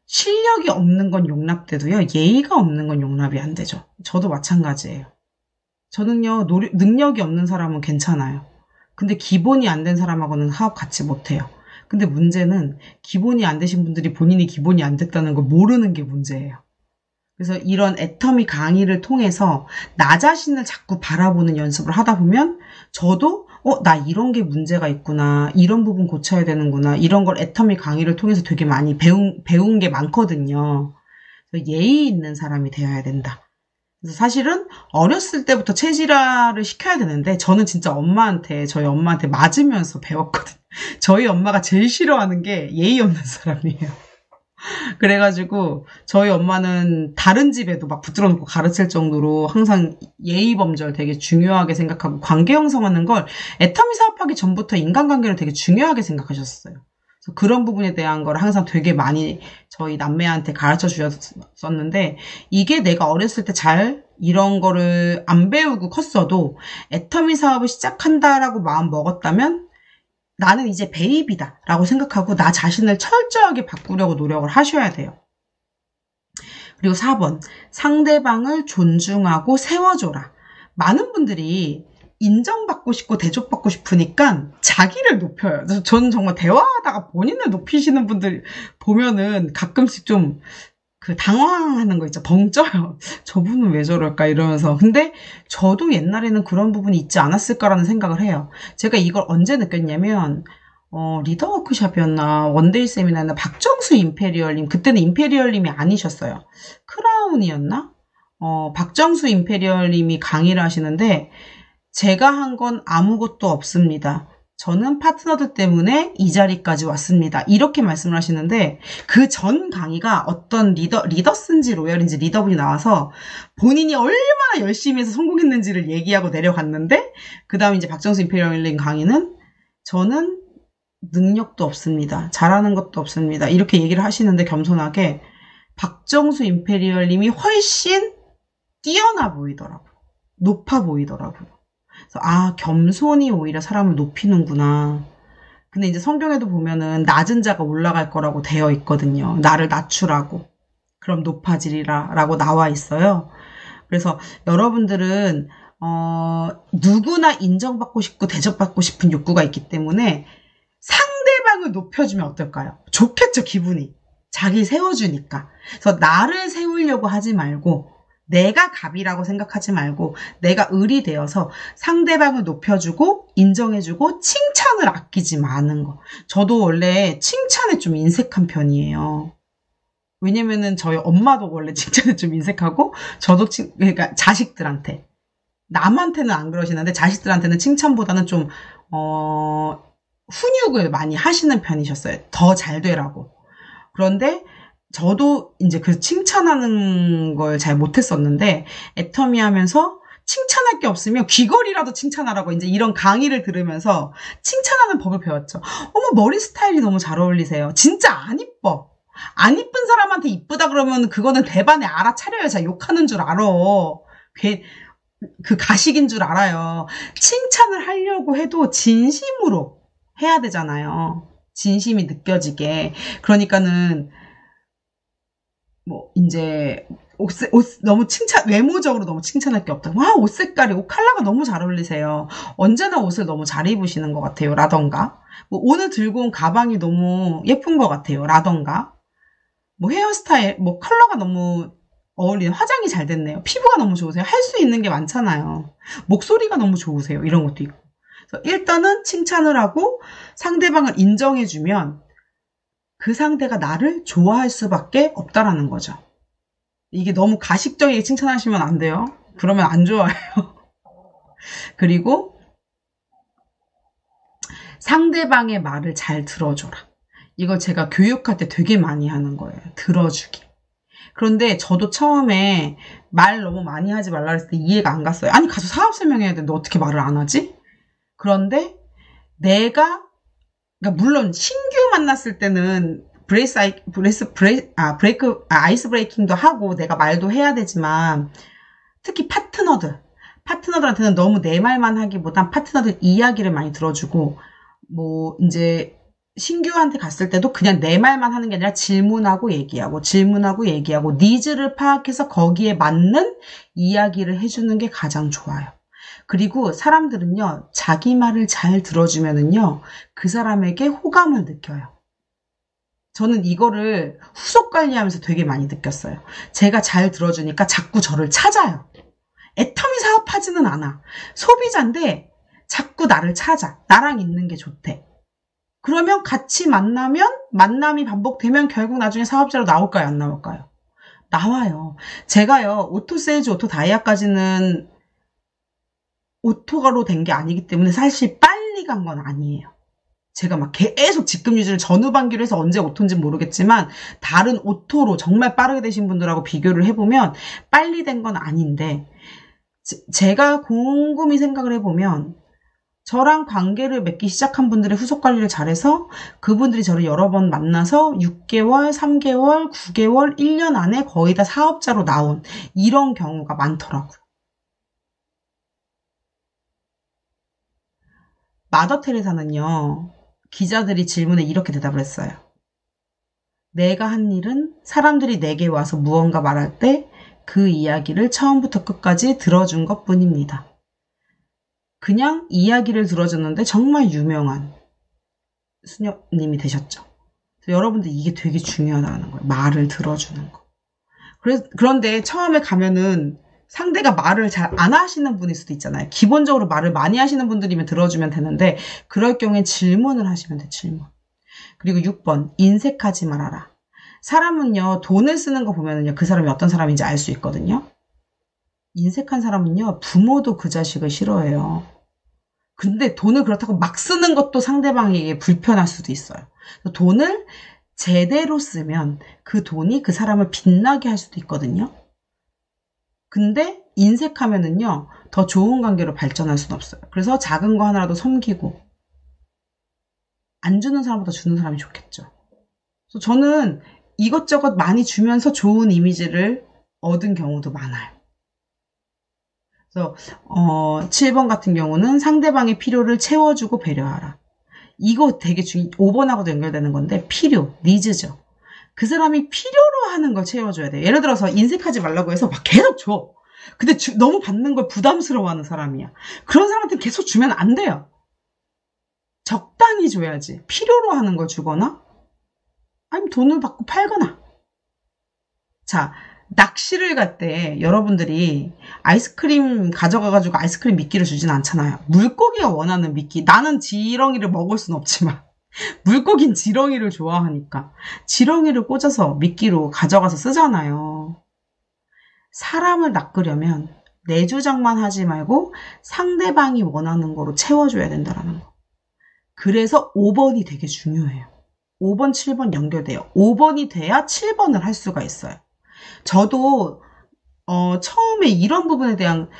실력이 없는 건 용납돼도요. 예의가 없는 건 용납이 안 되죠. 저도 마찬가지예요. 저는요, 노력, 능력이 없는 사람은 괜찮아요. 근데 기본이 안 된 사람하고는 하업 같이 못해요. 근데 문제는 기본이 안 되신 분들이 본인이 기본이 안 됐다는 걸 모르는 게 문제예요. 그래서 이런 애터미 강의를 통해서 나 자신을 자꾸 바라보는 연습을 하다 보면 저도 어, 나 이런 게 문제가 있구나. 이런 부분 고쳐야 되는구나. 이런 걸 애터미 강의를 통해서 되게 많이 배운, 배운 게 많거든요. 예의 있는 사람이 되어야 된다. 그래서 사실은 어렸을 때부터 체질화를 시켜야 되는데 저는 진짜 엄마한테 저희 엄마한테 맞으면서 배웠거든요. 저희 엄마가 제일 싫어하는 게 예의 없는 사람이에요. 그래가지고 저희 엄마는 다른 집에도 막 붙들어 놓고 가르칠 정도로 항상 예의 범절 되게 중요하게 생각하고 관계 형성하는 걸 애터미 사업하기 전부터 인간관계를 되게 중요하게 생각하셨어요. 그런 부분에 대한 걸 항상 되게 많이 저희 남매한테 가르쳐 주셨었는데 이게 내가 어렸을 때 잘 이런 거를 안 배우고 컸어도 애터미 사업을 시작한다라고 마음 먹었다면 나는 이제 베이비다 라고 생각하고 나 자신을 철저하게 바꾸려고 노력을 하셔야 돼요. 그리고 4번 상대방을 존중하고 세워줘라. 많은 분들이 인정받고 싶고 대접받고 싶으니까 자기를 높여요. 저는 정말 대화하다가 본인을 높이시는 분들 보면은 가끔씩 좀 그 당황하는 거 있죠. 벙쪄요. 저분은 왜 저럴까 이러면서. 근데 저도 옛날에는 그런 부분이 있지 않았을까라는 생각을 해요. 제가 이걸 언제 느꼈냐면 어, 리더 워크샵이었나, one day 세미나나 박정수 임페리얼님, 그때는 임페리얼님이 아니셨어요. 크라운이었나? 어, 박정수 임페리얼님이 강의를 하시는데, 제가 한 건 아무것도 없습니다. 저는 파트너들 때문에 이 자리까지 왔습니다. 이렇게 말씀을 하시는데 그 전 강의가 어떤 리더, 리더슨지 로열인지 리더분이 나와서 본인이 얼마나 열심히 해서 성공했는지를 얘기하고 내려갔는데 그 다음 이제 박정수 임페리얼님 강의는 저는 능력도 없습니다. 잘하는 것도 없습니다. 이렇게 얘기를 하시는데 겸손하게 박정수 임페리얼님이 훨씬 뛰어나 보이더라고요. 높아 보이더라고요. 아, 겸손이 오히려 사람을 높이는구나. 근데 이제 성경에도 보면은 낮은 자가 올라갈 거라고 되어 있거든요. 나를 낮추라고. 그럼 높아지리라 라고 나와 있어요. 그래서 여러분들은 어, 누구나 인정받고 싶고 대접받고 싶은 욕구가 있기 때문에 상대방을 높여주면 어떨까요? 좋겠죠, 기분이. 자기 세워주니까. 그래서 나를 세우려고 하지 말고 내가 갑이라고 생각하지 말고 내가 을이 되어서 상대방을 높여주고 인정해주고 칭찬을 아끼지 마는 거. 저도 원래 칭찬에 좀 인색한 편이에요. 왜냐면은 저희 엄마도 원래 칭찬에 좀 인색하고 저도 칭, 그러니까 자식들한테 남한테는 안 그러시는데 자식들한테는 칭찬보다는 좀 어, 훈육을 많이 하시는 편이셨어요. 더 잘 되라고. 그런데 저도 이제 그 칭찬하는 걸 잘 못했었는데 애터미 하면서 칭찬할 게 없으면 귀걸이라도 칭찬하라고 이제 이런 강의를 들으면서 칭찬하는 법을 배웠죠. 어머 머리 스타일이 너무 잘 어울리세요. 진짜 안 이뻐. 안 이쁜 사람한테 이쁘다 그러면 그거는 대반에 알아차려야 자 욕하는 줄 알아. 괜, 그 가식인 줄 알아요. 칭찬을 하려고 해도 진심으로 해야 되잖아요. 진심이 느껴지게. 그러니까는 뭐 이제 옷, 옷 너무 칭찬 외모적으로 너무 칭찬할 게 없다. 와, 옷 색깔이 옷 컬러가 너무 잘 어울리세요. 언제나 옷을 너무 잘 입으시는 것 같아요. 라던가. 뭐 오늘 들고 온 가방이 너무 예쁜 것 같아요. 라던가. 뭐 헤어스타일, 뭐 컬러가 너무 어울리는 화장이 잘 됐네요. 피부가 너무 좋으세요. 할 수 있는 게 많잖아요. 목소리가 너무 좋으세요. 이런 것도 있고. 일단은 칭찬을 하고 상대방을 인정해주면 그 상대가 나를 좋아할 수밖에 없다라는 거죠. 이게 너무 가식적이게 칭찬하시면 안 돼요. 그러면 안 좋아해요. 그리고 상대방의 말을 잘 들어줘라. 이거 제가 교육할 때 되게 많이 하는 거예요. 들어주기. 그런데 저도 처음에 말 너무 많이 하지 말라 그랬을 때 이해가 안 갔어요. 아니, 가서 사업 설명해야 되는데 어떻게 말을 안 하지? 그런데 내가 그러니까 물론 신규 만났을 때는 브레이스 아이, 브레이스 브레이 아 브레이크 아, ice breaking도 하고 내가 말도 해야 되지만 특히 파트너들 파트너들한테는 너무 내 말만 하기보단 파트너들 이야기를 많이 들어주고 뭐 이제 신규한테 갔을 때도 그냥 내 말만 하는 게 아니라 질문하고 얘기하고 질문하고 얘기하고 needs를 파악해서 거기에 맞는 이야기를 해주는 게 가장 좋아요. 그리고 사람들은요, 자기 말을 잘 들어주면은요, 그 사람에게 호감을 느껴요. 저는 이거를 후속 관리하면서 되게 많이 느꼈어요. 제가 잘 들어주니까 자꾸 저를 찾아요. 애터미 사업하지는 않아. 소비자인데 자꾸 나를 찾아. 나랑 있는 게 좋대. 그러면 같이 만나면 만남이 반복되면 결국 나중에 사업자로 나올까요? 안 나올까요? 나와요. 제가요, auto 세일즈, auto 다이아까지는 auto가로 된 게 아니기 때문에 사실 빨리 간 건 아니에요. 제가 막 계속 직급 유지를 전후반기로 해서 언제 auto인지 모르겠지만 다른 auto로 정말 빠르게 되신 분들하고 비교를 해보면 빨리 된 건 아닌데 제가 곰곰이 생각을 해보면 저랑 관계를 맺기 시작한 분들의 후속 관리를 잘해서 그분들이 저를 여러 번 만나서 6개월, 3개월, 9개월, 1년 안에 거의 다 사업자로 나온 이런 경우가 많더라고요. 마더 테레사는요, 기자들이 질문에 이렇게 대답을 했어요. 내가 한 일은 사람들이 내게 와서 무언가 말할 때 그 이야기를 처음부터 끝까지 들어준 것 뿐입니다. 그냥 이야기를 들어줬는데 정말 유명한 수녀님이 되셨죠. 여러분들 이게 되게 중요하다는 거예요. 말을 들어주는 거. 그런데 처음에 가면은 상대가 말을 잘 안 하시는 분일 수도 있잖아요. 기본적으로 말을 많이 하시는 분들이면 들어주면 되는데 그럴 경우에 질문을 하시면 돼, 질문. 그리고 6번, 인색하지 말아라. 사람은요, 돈을 쓰는 거 보면은요, 그 사람이 어떤 사람인지 알 수 있거든요. 인색한 사람은요, 부모도 그 자식을 싫어해요. 근데 돈을 그렇다고 막 쓰는 것도 상대방에게 불편할 수도 있어요. 돈을 제대로 쓰면 그 돈이 그 사람을 빛나게 할 수도 있거든요. 근데 인색하면은요, 더 좋은 관계로 발전할 수는 없어요. 그래서 작은 거 하나라도 섬기고, 안 주는 사람보다 주는 사람이 좋겠죠. 그래서 저는 이것저것 많이 주면서 좋은 이미지를 얻은 경우도 많아요. 그래서 어, 7번 같은 경우는 상대방의 필요를 채워주고 배려하라. 이거 되게 중 5번하고도 연결되는 건데 필요, 니즈죠. 그 사람이 필요로 하는 걸 채워줘야 돼. 예를 들어서 인색하지 말라고 해서 막 계속 줘. 근데 주, 너무 받는 걸 부담스러워하는 사람이야. 그런 사람한테 계속 주면 안 돼요. 적당히 줘야지. 필요로 하는 걸 주거나, 아니면 돈을 받고 팔거나. 자, 낚시를 갈 때 여러분들이 아이스크림 가져가가지고 아이스크림 미끼를 주진 않잖아요. 물고기가 원하는 미끼. 나는 지렁이를 먹을 순 없지만. 물고긴 지렁이를 좋아하니까. 지렁이를 꽂아서 미끼로 가져가서 쓰잖아요. 사람을 낚으려면 내 주장만 하지 말고 상대방이 원하는 거로 채워줘야 된다라는 거. 그래서 5번이 되게 중요해요. 5번, 7번 연결돼요. 5번이 돼야 7번을 할 수가 있어요. 저도 어, 처음에 이런 부분에 대한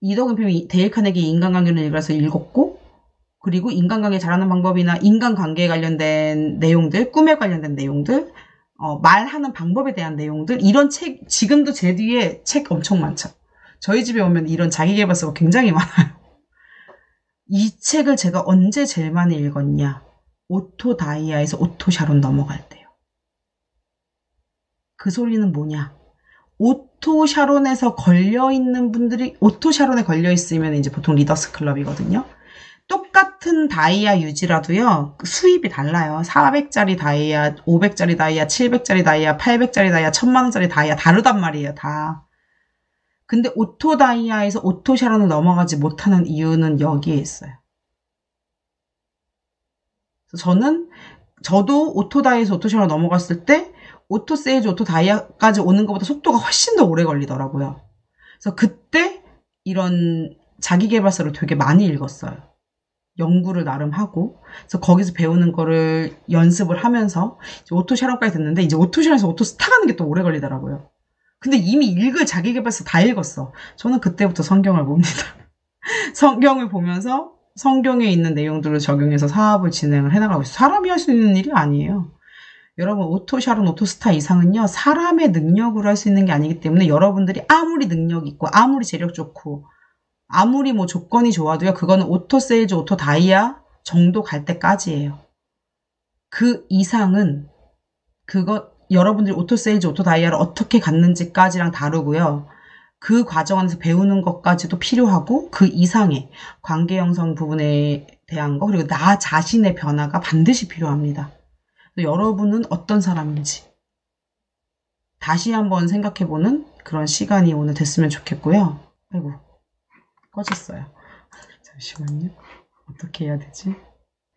이덕은 쌤이 데일 카네기 인간관계를 읽어서 읽었고 그리고 인간관계 잘하는 방법이나 인간관계에 관련된 내용들, 꿈에 관련된 내용들, 어, 말하는 방법에 대한 내용들 이런 책 지금도 제 뒤에 책 엄청 많죠. 저희 집에 오면 이런 자기계발서가 굉장히 많아요. 이 책을 제가 언제 제일 많이 읽었냐? auto 다이아에서 auto 샤론 넘어갈 때요. 그 소리는 뭐냐? auto 샤론에서 걸려 있는 분들이 auto 샤론에 걸려 있으면 이제 보통 리더스 클럽이거든요. 똑같은 다이아 유지라도요, 수입이 달라요. 400짜리 다이아, 500짜리 다이아, 700짜리 다이아, 800짜리 다이아, 1000만원짜리 다이아 다르단 말이에요, 다. 근데 auto 다이아에서 auto 샤론을 넘어가지 못하는 이유는 여기에 있어요. 저는, 저도 auto 다이아에서 auto 샤론 넘어갔을 때, auto 세일즈, auto 다이아까지 오는 것보다 속도가 훨씬 더 오래 걸리더라고요. 그래서 그때 이런 자기 계발서를 되게 많이 읽었어요. 연구를 나름 하고 그래서 거기서 배우는 거를 연습을 하면서 auto 샤론까지 됐는데 이제 auto 샤론에서 auto 스타 가는 게 또 오래 걸리더라고요. 근데 이미 읽을 자기 계발서 다 읽었어. 저는 그때부터 성경을 봅니다. 성경을 보면서 성경에 있는 내용들을 적용해서 사업을 진행을 해나가고 있어요. 사람이 할 수 있는 일이 아니에요. 여러분 auto 샤론 auto 스타 이상은요 사람의 능력으로 할 수 있는 게 아니기 때문에 여러분들이 아무리 능력 있고 아무리 재력 좋고 아무리 뭐 조건이 좋아도요, 그거는 auto 세일즈, auto 다이아 정도 갈 때까지예요. 그 이상은 그거 여러분들이 auto 세일즈, auto 다이아를 어떻게 갔는지까지랑 다르고요. 그 과정 안에서 배우는 것까지도 필요하고 그 이상의 관계 형성 부분에 대한 거 그리고 나 자신의 변화가 반드시 필요합니다. 여러분은 어떤 사람인지 다시 한번 생각해보는 그런 시간이 오늘 됐으면 좋겠고요. 아이고 꺼졌어요. 잠시만요. 어떻게 해야 되지?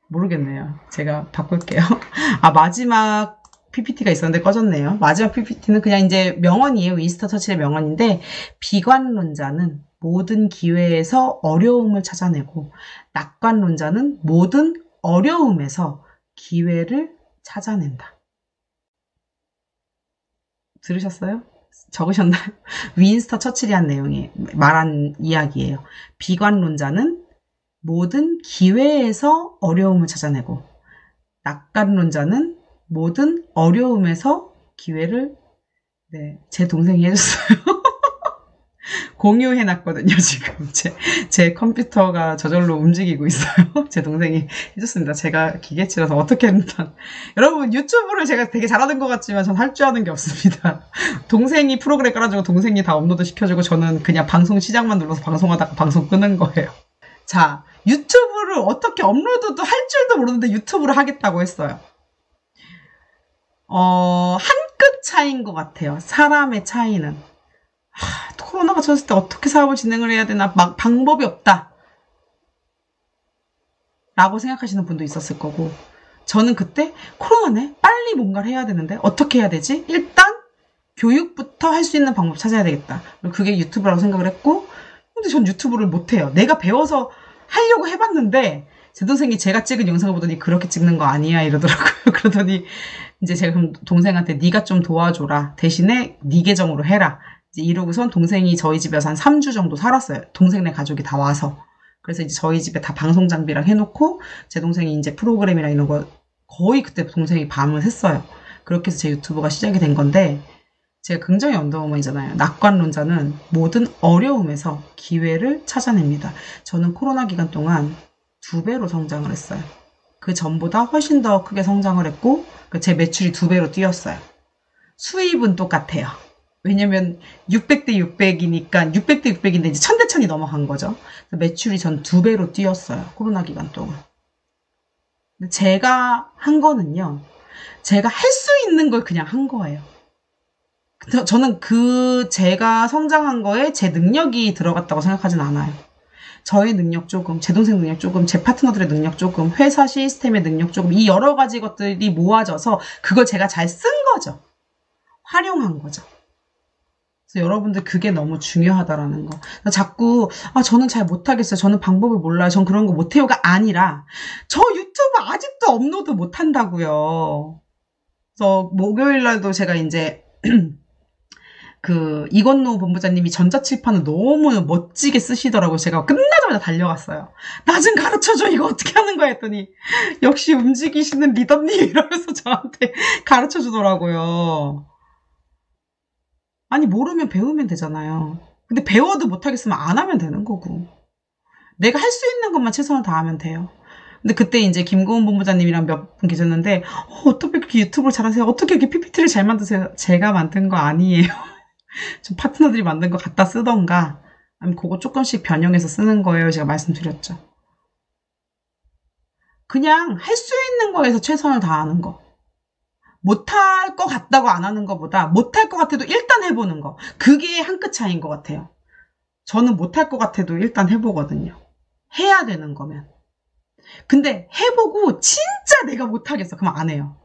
모르겠네요. 제가 바꿀게요. 아, 마지막 PPT가 있었는데 꺼졌네요. 마지막 PPT는 그냥 이제 명언이에요. 윈스터 터치의 명언인데, 비관론자는 모든 기회에서 어려움을 찾아내고, 낙관론자는 모든 어려움에서 기회를 찾아낸다. 들으셨어요? 적으셨나요? 윈스터 처칠이 한 내용이 말한 이야기예요. 비관론자는 모든 기회에서 어려움을 찾아내고 낙관론자는 모든 어려움에서 기회를 네, 제 동생이 해줬어요. 공유해놨거든요, 지금. 제, 제 컴퓨터가 저절로 움직이고 있어요. 제 동생이 해줬습니다. 제가 기계치라서 어떻게 했나. 여러분, 유튜브를 제가 되게 잘하는 것 같지만 전 할 줄 아는 게 없습니다. 동생이 프로그램 깔아주고 동생이 다 업로드 시켜주고 저는 그냥 방송 시작만 눌러서 방송하다가 방송 끄는 거예요. 자, 유튜브를 어떻게 업로드도 할 줄도 모르는데 유튜브를 하겠다고 했어요. 어, 한 끗 차이인 것 같아요. 사람의 차이는. 하, 코로나가 쳤을 때 어떻게 사업을 진행을 해야 되나 막 방법이 없다. 라고 생각하시는 분도 있었을 거고 저는 그때 코로나네 빨리 뭔가를 해야 되는데 어떻게 해야 되지? 일단 교육부터 할 수 있는 방법 찾아야 되겠다. 그게 유튜브라고 생각을 했고 근데 전 유튜브를 못해요. 내가 배워서 하려고 해봤는데 제 동생이 제가 찍은 영상을 보더니 그렇게 찍는 거 아니야 이러더라고요. 그러더니 이제 제가 동생한테 네가 좀 도와줘라. 대신에 네 계정으로 해라. 이러고선 동생이 저희 집에서 한 3주 정도 살았어요. 동생네 가족이 다 와서. 그래서 이제 저희 집에 다 방송 장비랑 해놓고 제 동생이 이제 프로그램이랑 이런 거 거의 그때 동생이 밤을 샜어요. 그렇게 해서 제 유튜브가 시작이 된 건데 제가 굉장히 원더우먼이잖아요. 낙관론자는 모든 어려움에서 기회를 찾아냅니다. 저는 코로나 기간 동안 두 배로 성장을 했어요. 그 전보다 훨씬 더 크게 성장을 했고 그제 매출이 두 배로 뛰었어요. 수입은 똑같아요. 왜냐면 600대 600이니까 600대 600인데 이제 1000대 1000이 넘어간 거죠. 매출이 전 두 배로 뛰었어요. 코로나 기간 동안. 제가 한 거는요. 제가 할 수 있는 걸 그냥 한 거예요. 저는 그 제가 성장한 거에 제 능력이 들어갔다고 생각하진 않아요. 저의 능력 조금, 제 동생 능력 조금, 제 파트너들의 능력 조금, 회사 시스템의 능력 조금, 이 여러 가지 것들이 모아져서 그걸 제가 잘 쓴 거죠. 활용한 거죠. 여러분들 그게 너무 중요하다라는 거. 자꾸 아 저는 잘 못하겠어요. 저는 방법을 몰라요. 전 그런 거 못해요가 아니라 저 유튜브 아직도 업로드 못한다고요. 그래서 목요일 날도 제가 이제 그 이건노 본부장님이 전자칠판을 너무 멋지게 쓰시더라고요. 제가 끝나자마자 달려갔어요. 나 좀 가르쳐줘. 이거 어떻게 하는 거야 했더니 역시 움직이시는 리더님 이러면서 저한테 가르쳐 주더라고요. 아니 모르면 배우면 되잖아요. 근데 배워도 못하겠으면 안 하면 되는 거고. 내가 할 수 있는 것만 최선을 다하면 돼요. 근데 그때 이제 김고은 본부장님이랑 몇 분 계셨는데 어, 떻게 그렇게 유튜브를 잘하세요? 어떻게 이렇게 PPT를 잘 만드세요? 제가 만든 거 아니에요. 좀 파트너들이 만든 거 갖다 쓰던가 아니면 그거 조금씩 변형해서 쓰는 거예요. 제가 말씀드렸죠. 그냥 할 수 있는 거에서 최선을 다하는 거. 못할 것 같다고 안 하는 것보다 못할 것 같아도 일단 해보는 거. 그게 한 끗 차이인 것 같아요. 저는 못할 것 같아도 일단 해보거든요. 해야 되는 거면. 근데 해보고 진짜 내가 못하겠어. 그럼 안 해요.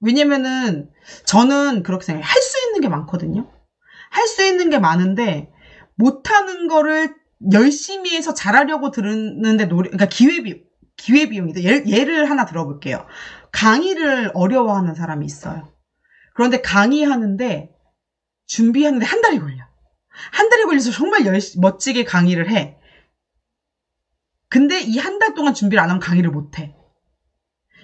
왜냐면은 저는 그렇게 생각해요. 할 수 있는 게 많거든요. 할 수 있는 게 많은데 못하는 거를 열심히 해서 잘하려고 들었는데 노래, 그러니까 기회비, 기회비용이다. 예를, 예를 하나 들어볼게요. 강의를 어려워하는 사람이 있어요. 그런데 강의하는데 준비하는데 한 달이 걸려. 한 달이 걸려서 정말 열심 멋지게 강의를 해. 근데 이 한 달 동안 준비를 안 하면 강의를 못 해.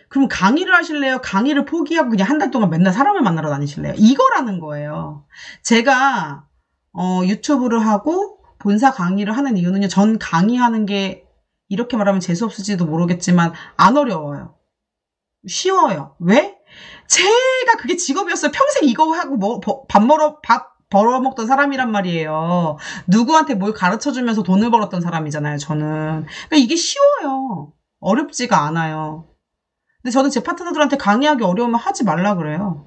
그럼 강의를 하실래요? 강의를 포기하고 그냥 한 달 동안 맨날 사람을 만나러 다니실래요? 이거라는 거예요. 제가 어, 유튜브를 하고 본사 강의를 하는 이유는요. 전 강의하는 게 이렇게 말하면 재수없을지도 모르겠지만 안 어려워요. 쉬워요. 왜? 제가 그게 직업이었어요. 평생 이거 하고 뭐, 밥 먹어, 밥 벌어먹던 사람이란 말이에요. 누구한테 뭘 가르쳐 주면서 돈을 벌었던 사람이잖아요, 저는. 그러니까 이게 쉬워요. 어렵지가 않아요. 근데 저는 제 파트너들한테 강의하기 어려우면 하지 말라 그래요.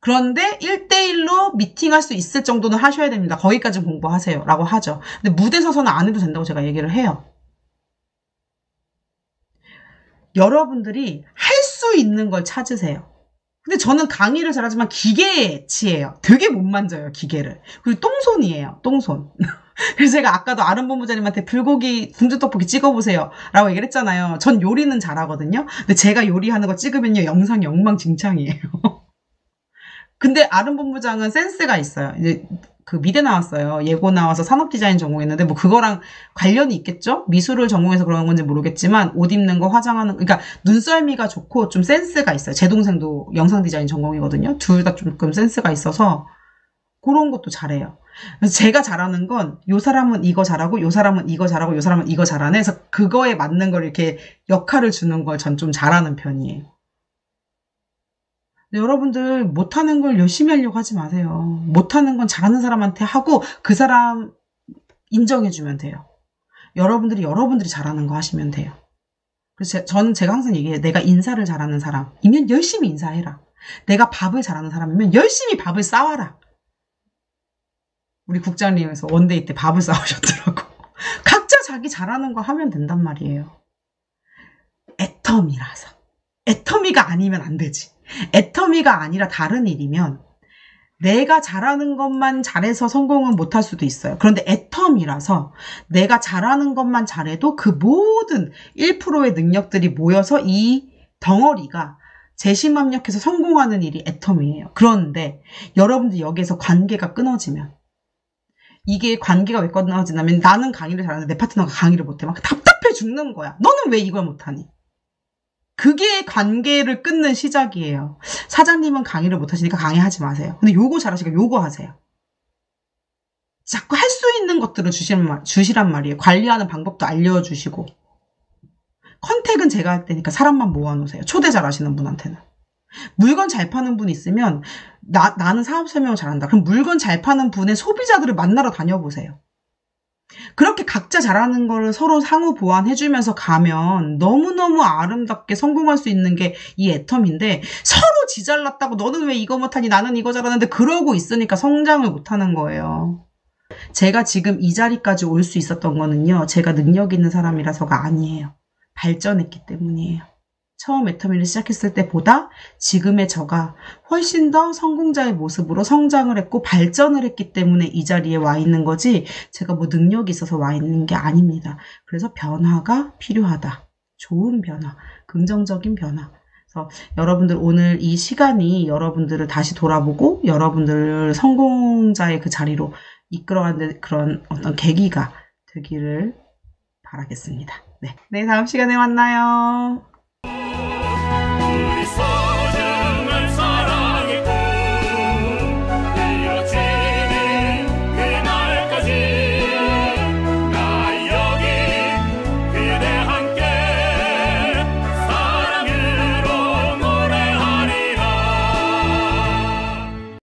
그런데 1대1로 미팅할 수 있을 정도는 하셔야 됩니다. 거기까지 공부하세요. 라고 하죠. 근데 무대 서서는 안 해도 된다고 제가 얘기를 해요. 여러분들이 할 수 있는 걸 찾으세요. 근데 저는 강의를 잘하지만 기계치예요. 되게 못 만져요, 기계를. 그리고 똥손이에요, 똥손. 그래서 제가 아까도 아름 본부장님한테 불고기 궁중떡볶이 찍어보세요. 라고 얘기를 했잖아요. 전 요리는 잘하거든요. 근데 제가 요리하는 거 찍으면요, 영상이 엉망진창이에요. 근데 아름 본부장은 센스가 있어요. 이제 그 미대 나왔어요. 예고 나와서 산업 디자인 전공했는데 뭐 그거랑 관련이 있겠죠? 미술을 전공해서 그런 건지 모르겠지만 옷 입는 거 화장하는 그러니까 눈썰미가 좋고 좀 센스가 있어요. 제 동생도 영상 디자인 전공이거든요. 둘 다 조금 센스가 있어서 그런 것도 잘해요. 그래서 제가 잘하는 건 요 사람은 이거 잘하고 요 사람은 이거 잘하고 요 사람은 이거 잘하네. 그래서 그거에 맞는 걸 이렇게 역할을 주는 걸 전 좀 잘하는 편이에요. 여러분들 못하는 걸 열심히 하려고 하지 마세요. 못하는 건 잘하는 사람한테 하고 그 사람 인정해주면 돼요. 여러분들이 여러분들이 잘하는 거 하시면 돼요. 그래서 저는 제가 항상 얘기해요. 내가 인사를 잘하는 사람이면 열심히 인사해라. 내가 밥을 잘하는 사람이면 열심히 밥을 싸와라. 우리 국장님에서 one day 때 밥을 싸오셨더라고. 각자 자기 잘하는 거 하면 된단 말이에요. 애터미라서. 애터미가 아니면 안 되지. 애터미가 아니라 다른 일이면 내가 잘하는 것만 잘해서 성공은 못할 수도 있어요. 그런데 애텀이라서 내가 잘하는 것만 잘해도 그 모든 1%의 능력들이 모여서 이 덩어리가 재심합력해서 성공하는 일이 애텀이에요. 그런데 여러분들 여기에서 관계가 끊어지면 이게 관계가 왜 끊어지냐면 나는 강의를 잘하는데 내 파트너가 강의를 못해. 막 답답해 죽는 거야. 너는 왜 이걸 못하니? 그게 관계를 끊는 시작이에요. 사장님은 강의를 못하시니까 강의하지 마세요. 근데 요거 잘하시니까 요거 하세요. 자꾸 할 수 있는 것들을 주시란, 주시란 말이에요. 관리하는 방법도 알려주시고. contact은 제가 할 테니까 사람만 모아놓으세요. 초대 잘 하시는 분한테는. 물건 잘 파는 분 있으면 나, 나는 사업 설명을 잘한다. 그럼 물건 잘 파는 분의 소비자들을 만나러 다녀보세요. 그렇게 각자 잘하는 거를 서로 상호 보완해주면서 가면 너무너무 아름답게 성공할 수 있는 게 이 애터민데 서로 지 잘났다고 너는 왜 이거 못하니 나는 이거 잘하는데 그러고 있으니까 성장을 못하는 거예요. 제가 지금 이 자리까지 올 수 있었던 거는요. 제가 능력 있는 사람이라서가 아니에요. 발전했기 때문이에요. 처음 애터미를 시작했을 때보다 지금의 저가 훨씬 더 성공자의 모습으로 성장을 했고 발전을 했기 때문에 이 자리에 와 있는 거지 제가 뭐 능력이 있어서 와 있는 게 아닙니다. 그래서 변화가 필요하다. 좋은 변화, 긍정적인 변화. 그래서 여러분들 오늘 이 시간이 여러분들을 다시 돌아보고 여러분들을 성공자의 그 자리로 이끌어가는 그런 어떤 계기가 되기를 바라겠습니다. 네. 네, 다음 시간에 만나요. soul.